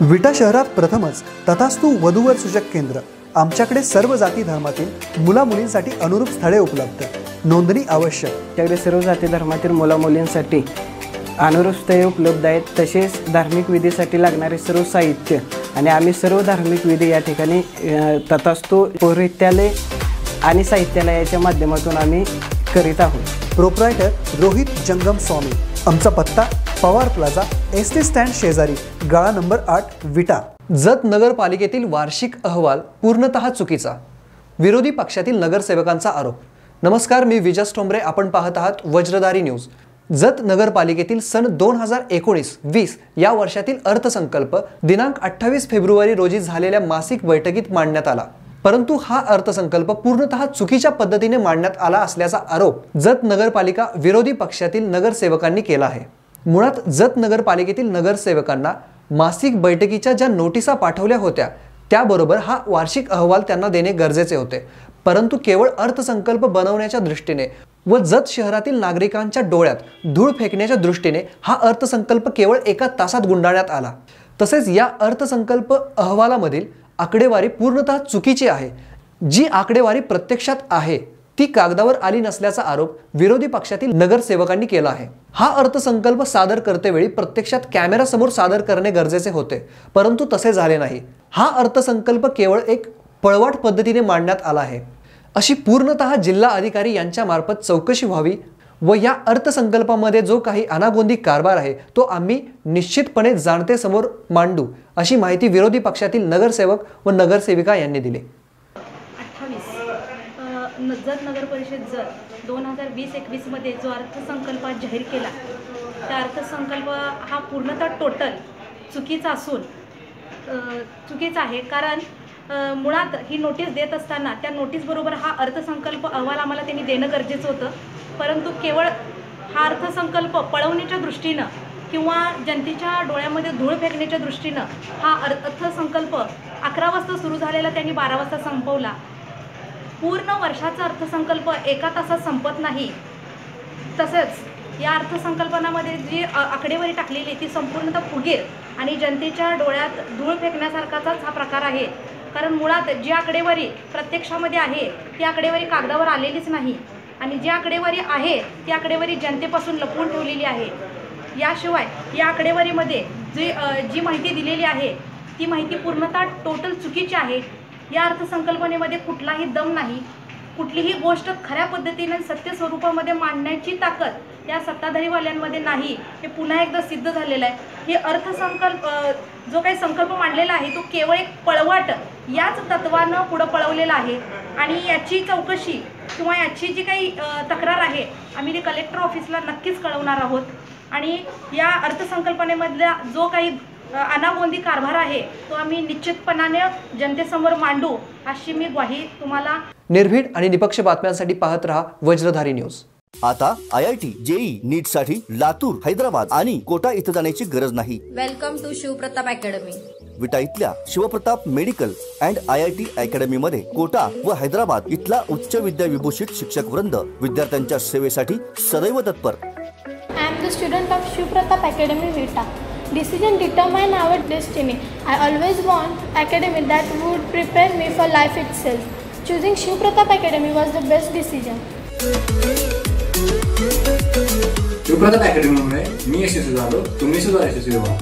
विटा शहरात प्रथमच तथास्तु वधूवर सूचक केंद्र. आमच्याकडे सर्व जाती धर्मातील मुला मुलींसाठी अनुरूप स्थळे उपलब्ध. नोंदणी आवश्यक. आमच्याकडे सर्व जाती धर्मातील मुलामुलींसाठी अनुरूप स्थळे उपलब्ध आहेत. तसेच धार्मिक विधीसाठी लागणारे सर्व साहित्य आणि आम्ही सर्व धार्मिक विधी या ठिकाणी तथास्तु पौरित्यालय आणि साहित्यालयाच्या माध्यमातून आम्ही करीत आहोत. प्रोप्रायटर रोहित जंगम स्वामी. आमचा पत्ता Pawar plaza S T stand शेजारी गाळा नंबर आठ विटा. जत नगरपालिकेतील वार्षिक अहवाल पूर्णतः चुकीचा. विरोधी पक्षातील नगरसेवकांचा आरोप. नमस्कार मी विजस टोंबरे आपण पाहत आहात वज्रधारी न्यूज. जत नगरपालिकेतील सन दोन हजार एकोणीस वीस या वर्षातील अर्थसंकल्प दिनांक अठ्ठावीस फेब्रुवारी रोजी झालेल्या मासिक बैठकीत मांडण्यात आला. परंतु हा अर्थसंकल्प पूर्णतः चुकीच्या पद्धतीने मांडण्यात आला असल्याचा आरोप जत नगरपालिका विरोधी पक्षातील नगरसेवकांनी केला आहे. मुळात जत नगरपालिकेतील नगरसेवकांना मासिक बैठकीच्या ज्या नोटिसा पाठवल्या होत्या त्याबरोबर हा वार्षिक अहवाल त्यांना देणे गरजेचे होते. परंतु केवळ अर्थसंकल्प बनवण्याच्या दृष्टीने व जत शहरातील नागरिकांच्या डोळ्यात धूळ फेकण्याच्या दृष्टीने हा अर्थसंकल्प केवळ एका तासात गुंडाळण्यात आला. तसेच या अर्थसंकल्प अहवालामधील आकडेवारी पूर्णतः चुकीची आहे. जी आकडेवारी प्रत्यक्षात आहे ती कागदावर आली नसल्याचा आरोप विरोधी पक्षातील नगरसेवकांनी केला आहे. हा अर्थसंकल्प सादर करतेवेळी प्रत्यक्षात कॅमेरासमोर सादर करणे गरजेचे होते परंतु तसे झाले नाही. हा अर्थसंकल्प केवळ एक पळवाट पद्धतीने मांडण्यात आला आहे. अशी पूर्णतः जिल्हा अधिकारी यांच्या मार्फत चौकशी व्हावी व या अर्थसंकल्पामध्ये जो काही अनागोंदी कारभार आहे तो आम्ही निश्चितपणे जाणतेसमोर मांडू अशी माहिती विरोधी पक्षातील नगरसेवक व नगरसेविका यांनी दिली. न जत नगर परिषद जत दोन हजार वीस एकवीसमध्ये जो अर्थसंकल्प जाहीर केला त्या अर्थसंकल्प हा पूर्णतः टोटल चुकीचा असून चुकीचा आहे. कारण मुळात ही नोटीस देत असताना त्या नोटीसबरोबर हा अर्थसंकल्प अहवाल आम्हाला त्यांनी देणं गरजेचं होतं. परंतु केवळ हा अर्थसंकल्प पळवण्याच्या दृष्टीनं किंवा जनतेच्या डोळ्यामध्ये धूळ फेकण्याच्या दृष्टीनं हा अर्थसंकल्प अकरा वाजता सुरू झालेला त्यांनी बारा वाजता संपवला. पूर्ण वर्षाचा अर्थसंकल्प एका तासात संपत नाही. तसंच या अर्थसंकल्पनामध्ये जी आकडेवारी टाकलेली ती संपूर्णतः फुगीर आणि जनतेच्या डोळ्यात धूळ फेकण्यासारखाचाच हा प्रकार आहे. कारण मुळात जी आकडेवारी प्रत्यक्षामध्ये आहे ती आकडेवारी कागदावर आलेलीच नाही. आणि जी आकडेवारी आहे ती आकडेवारी जनतेपासून लपवून ठेवलेली आहे. याशिवाय या आकडेवारीमध्ये जी जी माहिती दिलेली आहे ती माहिती पूर्णतः टोटल चुकीची आहे. या अर्थसंकल्पनेमध्ये कुठलाही दम नाही. कुठलीही गोष्ट खऱ्या पद्धतीने सत्य स्वरूपामध्ये मांडण्याची ताकद या सत्ताधारीवाल्यांमध्ये नाही. हे पुन्हा एकदा सिद्ध झालेलं आहे. हे अर्थसंकल्प जो काही संकल्प मांडलेला आहे तो केवळ एक पळवाट याच तत्वानं पुढं पळवलेला आहे. आणि याची चौकशी किंवा याची जी काही तक्रार आहे आम्ही ती कलेक्टर ऑफिसला नक्कीच कळवणार आहोत. आणि या अर्थसंकल्पनेमधला जो काही अनागोंदी कारभार आहे तो आम्ही निश्चितपणाने जनतेसमोर मांडू अशी मी ग्वाही तुम्हाला निर्भीड आणि निपक्ष बातम्यांसाठी पाहत रहा वज्रधारी न्यूज. आता आय आय टी जेई नीटसाठी लातूर हैदराबाद आणि कोटा इथं जाण्याची गरज नाही. Welcome to Shivpratap academy Vita इथल्या Shivpratap medical and I I T academy मध्ये कोटा व हैदराबाद इथला उच्च विद्या विभूषित शिक्षक वृंद विद्यार्थ्यांच्या सेवेसाठी सदैव तत्पर. I am the student of Shupratap Academy Vita. Decision determine our destiny. I always want academy that would prepare me for life itself. Choosing Shupratap Academy was the best decision. Shivpratap अकॅडमीमुळे मी यशस्वी झालो तुम्ही सुद्धा यशस्वी व्हा